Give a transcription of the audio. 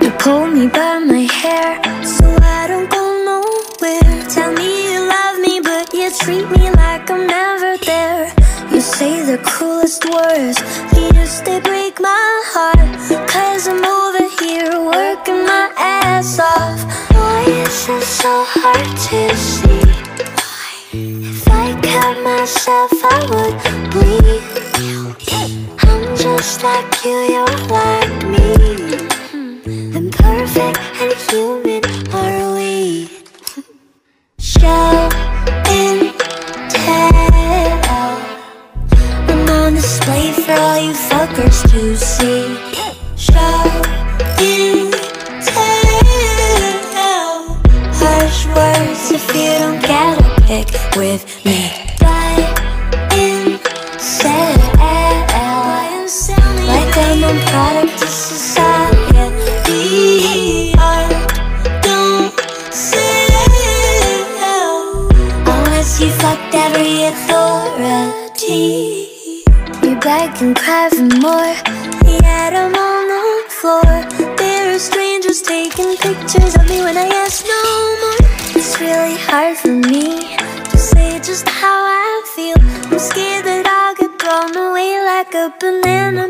You pull me by my hair so I don't go nowhere. Tell me you love me, but you treat me like I'm never there. You say the coolest words, yes, they break my heart. Cause I'm over here working my ass off. Why is it so hard to see? If I cut myself, I would bleed. Just like you, you're like me. Imperfect and human are we? Show and tell. I'm on display for all you fuckers to see. Show and tell. Harsh words if you don't get a pic with me. Beg and cry for more, I'm on the floor. There are strangers taking pictures of me when I ask no more. It's really hard for me to say just how I feel. I'm scared that I'll get blown away like a banana.